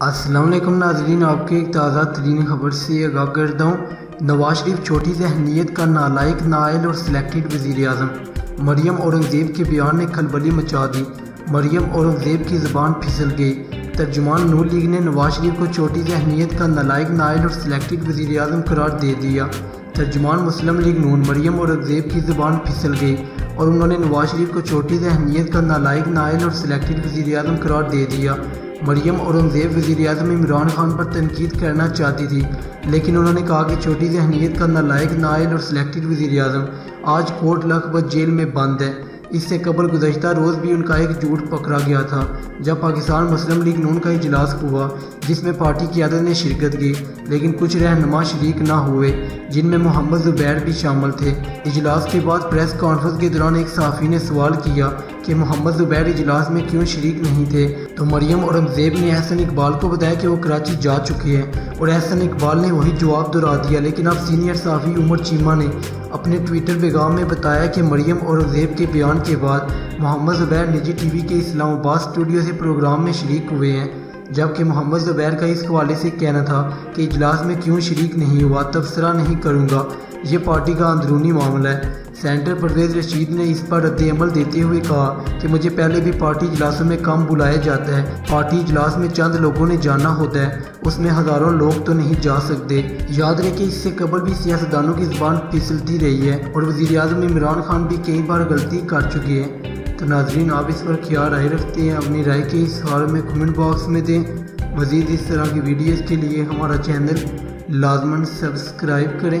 السلام علیکم ناظرین، آپ کے ایک تازہ ترین خبر سے آگاہ کرتا ہوں۔ نواز شریف چھوٹی ذہنیت کا نالائق، نائل اور سلیکٹڈ وزیر اعظم مریم اورنگزیب کے بیان نے کھلبلی مچا دی۔ مریم اورنگزیب کی زبان پھسل گئی۔ ترجمان نور لیگ نے نواز شریف کو چھوٹی ذہنیت کا نالائق، نائل اور سلیکٹڈ وزیر اعظم قرار دے دیا۔ ترجمان مسلم لیگ نون، مریم اورنگزیب کی زبان پھسل گئی۔ اور انہوں نے نواز شریف کو چھوٹی ذہنیت کا نالائق، نائل اور سلیکٹڈ وزیر اعظم قرار دے دیا۔ مریم اورنگزیب وزیر اعظم عمران خان پر تنقید کرنا چاہتی تھی، لیکن انہوں نے کہا کہ چھوٹی ذہنیت کا نالائق، نائل اور سلیکٹڈ وزیر اعظم آج کوٹ لکھ بت جیل میں بند ہے اس سے قبل گزشتہ روز بھی ان کا ایک جھوٹ پکڑا گیا تھا، جب پاکستان مسلم لیگ نون کا اجلاس ہوا، جس میں پارٹی قیادت نے شرکت کی لیکن کچھ رہنما شریک نہ ہوئے، جن میں محمد زبیر بھی شامل تھے۔ اجلاس کے بعد پریس کانفرنس کے دوران ایک صحافی نے سوال کیا کہ محمد زبیر اجلاس میں کیوں شریک نہیں تھے؟ تو مریم اورنگزیب نے احسن اقبال کو بتایا کہ وہ کراچی جا چکے ہیں اور احسن اقبال نے وہی جواب دہرا دیا، لیکن اب سینئر صحافی عمر چیمہ نے اپنے ٹویٹر پیغام میں بتایا کہ مریم اورنگزیب کے بیان کے بعد محمد زبیر نجی ٹی وی کے اسلام آباد اسٹوڈیو سے پروگرام میں شریک ہوئے ہیں۔ جبکہ محمد زبیر کا اس حوالے سے کہنا تھا کہ اجلاس میں کیوں شریک نہیں ہوا، تبصرہ نہیں کروں گا۔ یہ پارٹی کا اندرونی معاملہ ہے۔ سینٹر پرویز رشید نے اس پر رد عمل دیتے ہوئے کہا کہ مجھے پہلے بھی پارٹی اجلاسوں میں کم بلایا جاتا ہے۔ پارٹی اجلاس میں چند لوگوں نے جانا ہوتا ہے، اس میں ہزاروں لوگ تو نہیں جا سکتے۔ یاد رہے کہ اس سے قبل بھی سیاستدانوں کی زبان پھسلتی رہی ہے اور وزیر اعظم عمران خان بھی کئی بار غلطی کر چکے ہیں۔ تو ناظرین، آپ اس پر خیال رائے رکھتے ہیں؟ اپنی رائے کے اس حال میں کمنٹ باکس میں دیں۔ مزید اس طرح کی ویڈیوز کے لیے ہمارا چینل لازمن سبسکرائب کریں۔